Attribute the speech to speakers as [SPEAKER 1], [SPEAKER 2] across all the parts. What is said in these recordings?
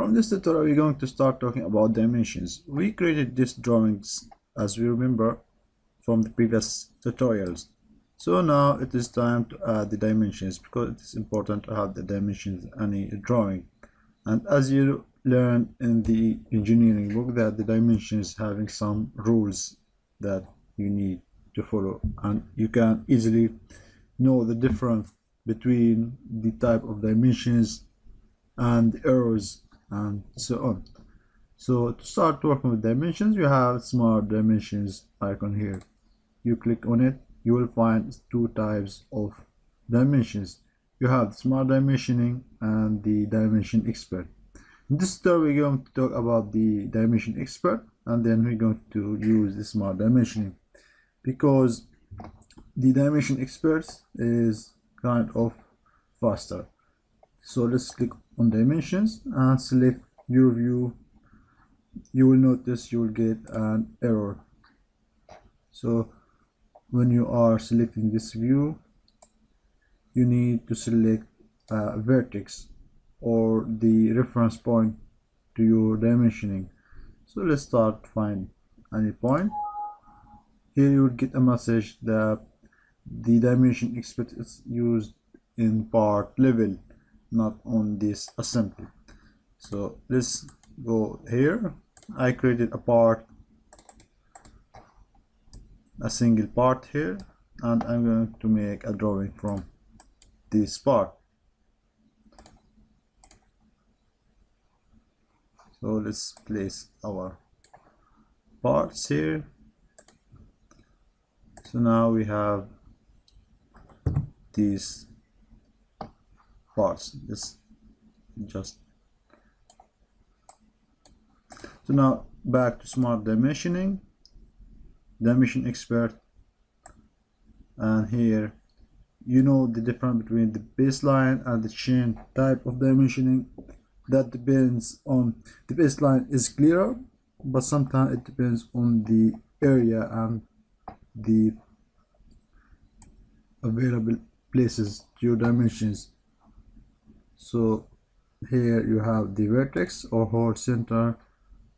[SPEAKER 1] from this tutorial we're going to start talking about dimensions. We created these drawings as we remember from the previous tutorials. So now it is time to add the dimensions because it is important to have the dimensions in any drawing. And as you learn in the engineering book that the dimensions having some rules that you need to follow. And you can easily know the difference between the type of dimensions and the arrows and so on. So to start working with dimensions you have smart dimensions icon here. You click on it you will find two types of dimensions. You have smart dimensioning and the dimension expert. In this tutorial we're going to talk about the dimension expert and then we're going to use the smart dimensioning. Because the dimension experts is kind of faster so let's click on dimensions and select your view. You will notice you will get an error. So when you are selecting this view you need to select a vertex or the reference point to your dimensioning. So let's start find any point. Here you will get a message that the dimension expert is used in part level not on this assembly. So let's go here. I created a part a single part here and I'm going to make a drawing from this part. So let's place our parts here. So now we have these parts this just. So now back to smart dimensioning. Dimension expert. And here you know the difference between the baseline and the chain type of dimensioning. That depends on the baseline is clearer but sometimes it depends on the area and the available places to your dimensions so here you have the vertex or hole center.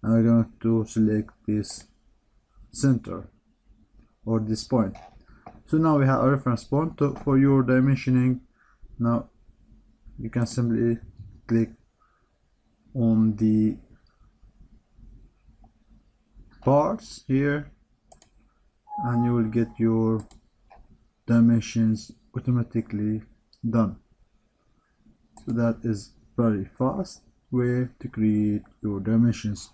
[SPEAKER 1] And we're going to select this center or this point. So now we have a reference point to, for your dimensioning. Now you can simply click on the parts here and you will get your dimensions automatically done so that is very fast way to create your dimensions